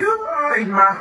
Sigma.